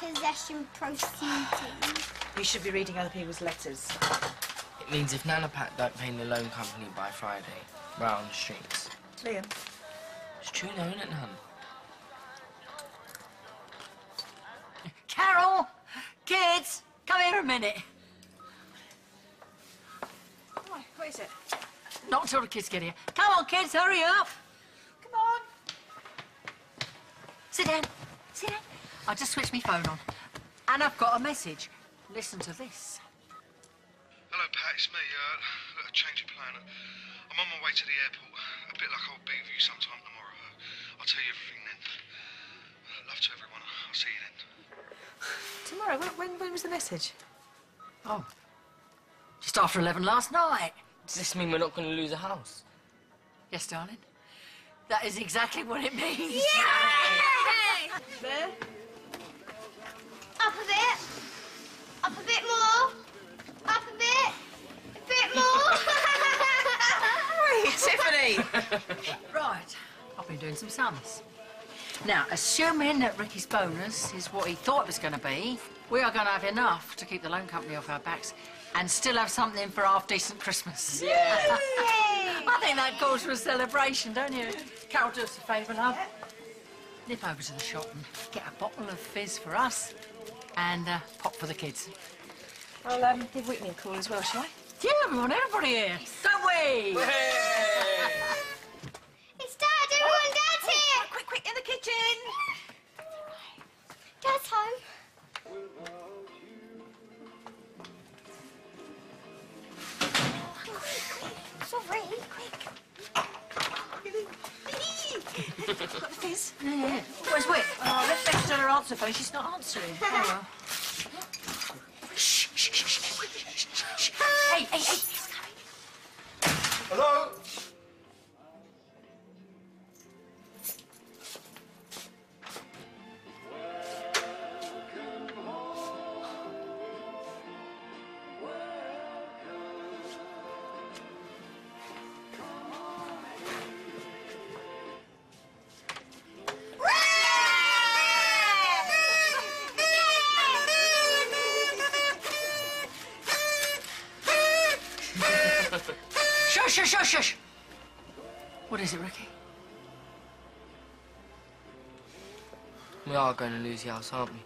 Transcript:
possession proceedings. You should be reading other people's letters. It means if Nana Pat don't pay the loan company by Friday, we're out on the streets. Liam. It's true though, isn't it, Nan? Carol! Kids! Come here a minute. Why, what is it? Not until the kids get here. Come on, kids, hurry up. Come on. Sit down. Sit down. I just switched my phone on. And I've got a message. Listen to this. Hello, Pat. It's me. Uh, a change of plan. I'm on my way to the airport. A bit like I'll be with you sometime tomorrow. I'll tell you everything then. Love to everyone. I'll see you then. Tomorrow. When, when, when was the message? Oh. Just after 11 last night. Does this mean we're not going to lose a house? Yes, darling. That is exactly what it means. There. Up a bit. Up a bit more. Up a bit. A bit more. Hey, Tiffany. Right. I've been doing some sums. Now, assuming that Ricky's bonus is what he thought it was going to be, we are going to have enough to keep the loan company off our backs and still have something for half decent Christmas. I think that calls for a celebration, don't you? Carol, do us a favour, love. Nip over to the shop and get a bottle of fizz for us and uh, pop for the kids. I'll um, give Whitney a call as well, shall I? Yeah, we want everybody here, don't we? it's Dad. Everyone, Dad's here. Quick, quick, in the kitchen. Dad's home. Sorry, quick. Got the fizz. Yeah, yeah. Where's Whit? Oh, let's her answer phone. She's not answering. Oh, well. Hey, hey, hey, he's coming. Hello? Shush, shush, shush, shush. What is it, Ricky? We are going to lose the house, aren't we?